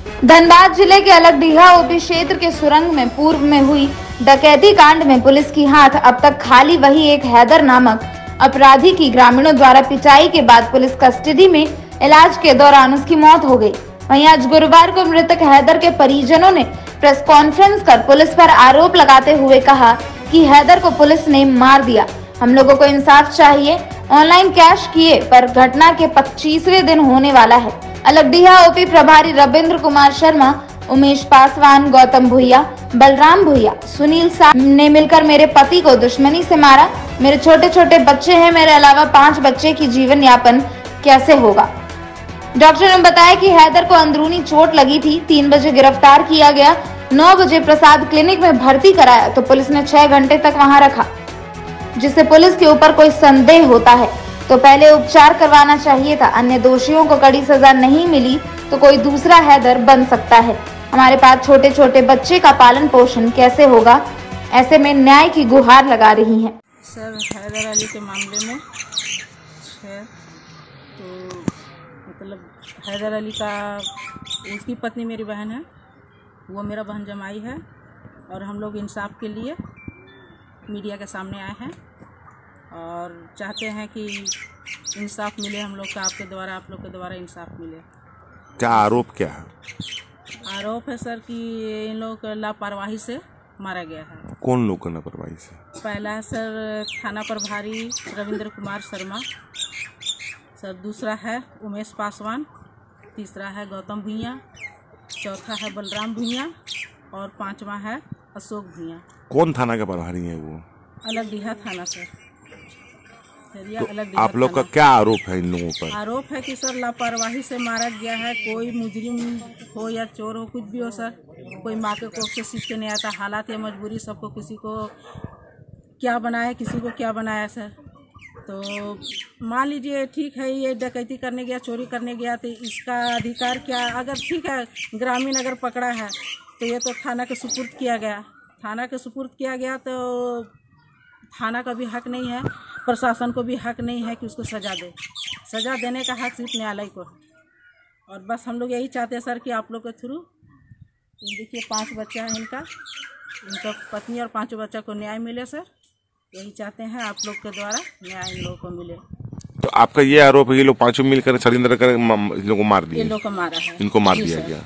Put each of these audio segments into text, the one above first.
धनबाद ज़िले के अलगडीहा ओपी क्षेत्र के सुरंग में पूर्व में हुई डकैती कांड में पुलिस की हाथ अब तक खाली, वही एक हैदर नामक अपराधी की ग्रामीणों द्वारा पिटाई के बाद पुलिस कस्टडी में इलाज के दौरान उसकी मौत हो गई। वहीं आज गुरुवार को मृतक हैदर के परिजनों ने प्रेस कॉन्फ्रेंस कर पुलिस पर आरोप लगाते हुए कहा कि हैदर को पुलिस ने मार दिया। हम लोगों को इंसाफ चाहिए, ऑनलाइन कैश किए, पर घटना के 25वें दिन होने वाला है। अलगडीहा ओपी प्रभारी रविंद्र कुमार शर्मा, उमेश पासवान, गौतम भुइया, बलराम भुइया, सुनील शाह ने मिलकर मेरे पति को दुश्मनी से मारा। मेरे छोटे छोटे बच्चे हैं, मेरे अलावा पाँच बच्चे की जीवन यापन कैसे होगा? डॉक्टर ने बताया कि हैदर को अंदरूनी चोट लगी थी, तीन बजे गिरफ़्तार किया गया, नौ बजे प्रसाद क्लिनिक में भर्ती कराया तो पुलिस ने छह घंटे तक वहाँ रखा, जिससे पुलिस के ऊपर कोई संदेह होता है। तो पहले उपचार करवाना चाहिए था। अन्य दोषियों को कड़ी सजा नहीं मिली तो कोई दूसरा हैदर बन सकता है। हमारे पास छोटे छोटे बच्चे का पालन पोषण कैसे होगा? ऐसे में न्याय की गुहार लगा रही हैं। सर, हैदर अली के मामले में है तो मतलब हैदर अली का, उसकी पत्नी मेरी बहन है, वो मेरा बहन जमाई है, और हम लोग इंसाफ के लिए मीडिया के सामने आए हैं। और चाहते हैं कि इंसाफ मिले हम लोग का आपके द्वारा आप लोग के द्वारा इंसाफ मिले। क्या आरोप क्या है? आरोप है सर कि इन लोगों को लापरवाही से मारा गया है। कौन लोग का लापरवाही से? पहला है सर थाना प्रभारी रविंद्र कुमार शर्मा। सर दूसरा है उमेश पासवान। तीसरा है गौतम भुइया। चौथा है बलराम भुइया। और पांचवा है अशोक भुइया। कौन थाना का प्रभारी है वो? अलग डिहा थाना सर। तो आप लोग का क्या आरोप है इन लोगों पर? आरोप है कि सर लापरवाही से मारा गया है। कोई मुजरिम हो या चोर हो कुछ भी हो सर कोई माँ के कोख से सीख के नहीं आता। हालात या मजबूरी सबको किसी को क्या बनाया किसी को क्या बनाया सर? तो मान लीजिए ठीक है ये डकैती करने गया चोरी करने गया तो इसका अधिकार क्या? अगर ठीक है ग्रामीण अगर पकड़ा है तो ये तो थाना के सुपुर्द किया गया। थाना के सुपुर्द किया गया तो थाना का भी हक नहीं है। प्रशासन को भी हक नहीं है कि उसको सज़ा दे। सज़ा देने का हक सिर्फ़ न्यायालय को है। और बस हम लोग यही चाहते हैं सर कि आप लोग के थ्रू देखिए पाँच बच्चा है इनका। इनका पत्नी और पाँचों बच्चा को न्याय मिले सर। यही चाहते हैं आप लोग के द्वारा न्याय इन लोगों को मिले। तो आपका ये आरोप है ये लोग पाँचों मिलकर षडयंत्र कर इन लोगों को मार दिया लोग को मारा है। इनको मार दिया गया।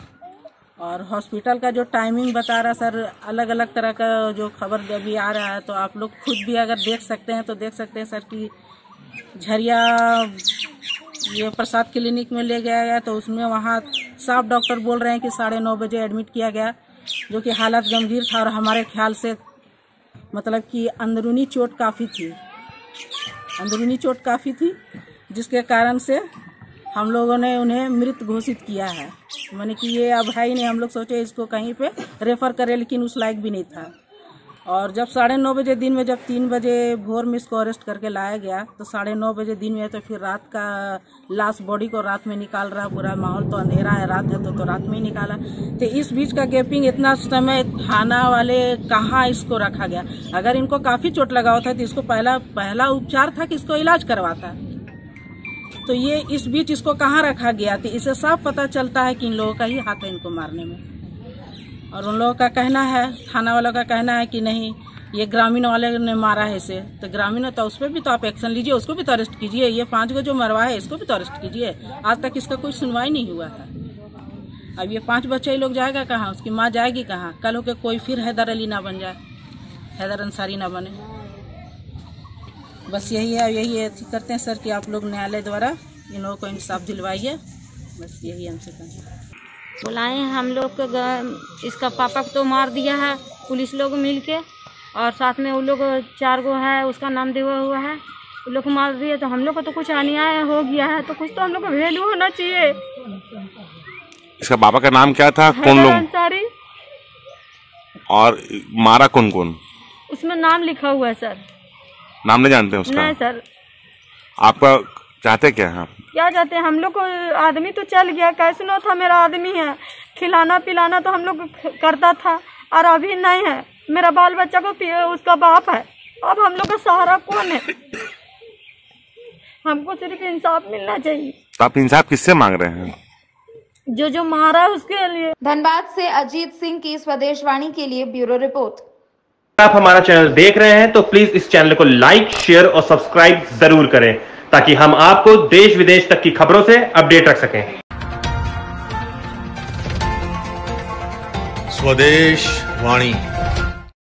और हॉस्पिटल का जो टाइमिंग बता रहा सर अलग अलग तरह का जो खबर अभी आ रहा है तो आप लोग खुद भी अगर देख सकते हैं तो देख सकते हैं सर कि झरिया, ये प्रसाद क्लिनिक में ले गया गया तो उसमें वहाँ साफ़ डॉक्टर बोल रहे हैं कि साढ़े नौ बजे एडमिट किया गया, जो कि हालत गंभीर था और हमारे ख्याल से मतलब कि अंदरूनी चोट काफ़ी थी। अंदरूनी चोट काफ़ी थी, जिसके कारण से हम लोगों ने उन्हें मृत घोषित किया है। माने कि ये अब है ही नहीं हम लोग सोचे इसको कहीं पे रेफर करें लेकिन उस लायक भी नहीं था। और जब साढ़े नौ बजे दिन में जब तीन बजे भोर में इसको अरेस्ट करके लाया गया तो साढ़े नौ बजे दिन में तो फिर रात का लाश बॉडी को रात में निकाल रहा पूरा माहौल तो अंधेरा है रात है तो, तो रात में ही निकाला। तो इस बीच का गैपिंग इतना समय थाना वाले कहाँ इसको रखा गया? अगर इनको काफ़ी चोट लगा था तो इसको पहला पहला उपचार था कि इसको इलाज करवाता। तो ये इस बीच इसको कहाँ रखा गया तो इसे साफ़ पता चलता है कि इन लोगों का ही हाथ है इनको मारने में। और उन लोगों का कहना है, थाना वालों का कहना है कि नहीं, ये ग्रामीण वाले ने मारा है इसे। तो ग्रामीण है तो उस पर भी तो आप एक्शन लीजिए, उसको भी तो अरेस्ट कीजिए। ये पाँच गो जो मरवा है, इसको भी तो अरेस्ट कीजिए। आज तक इसका कोई सुनवाई नहीं हुआ है अब ये पाँच बच्चे ये लोग जाएगा कहाँ? उसकी माँ जाएगी कहाँ? कल होके कोई फिर हैदर अली ना बन जाए, हैदर अंसारी ना बने। बस यही है यही अथी करते हैं सर कि आप लोग न्यायालय द्वारा इन लोगों को इंसाफ दिलवाइए। बस यही हमसे कहना बुलाए हम लोग के इसका पापा को तो मार दिया है पुलिस लोग मिल के और साथ में वो लोग चार गो है उसका नाम दिया हुआ है वो लोग को मार दिए तो हम लोग को तो कुछ अन्याय हो गया है तो कुछ तो हम लोग को वैल्यू होना चाहिए। इसका बाबा का नाम क्या था? कौन लोग? अंसारी। और मारा कौन कौन उसमें नाम लिखा हुआ है सर। नाम नहीं जानते उसका। नहीं सर। आपका चाहते क्या है आप? क्या चाहते हैं? हम लोग को आदमी तो चल गया। कैसे नो था मेरा आदमी है। खिलाना पिलाना तो हम लोग करता था और अभी नहीं है। मेरा बाल बच्चा को उसका बाप है। अब हम लोग का सहारा कौन है? हमको सिर्फ़ इंसाफ मिलना चाहिए। तो आप इंसाफ किससे मांग रहे हैं? जो जो मारा उसके लिए। धनबाद से अजीत सिंह की स्वदेशवाणी के लिए ब्यूरो रिपोर्ट। आप हमारा चैनल देख रहे हैं तो प्लीज़ इस चैनल को लाइक शेयर और सब्सक्राइब ज़रूर करें, ताकि हम आपको देश विदेश तक की खबरों से अपडेट रख सकें। स्वदेश वाणी।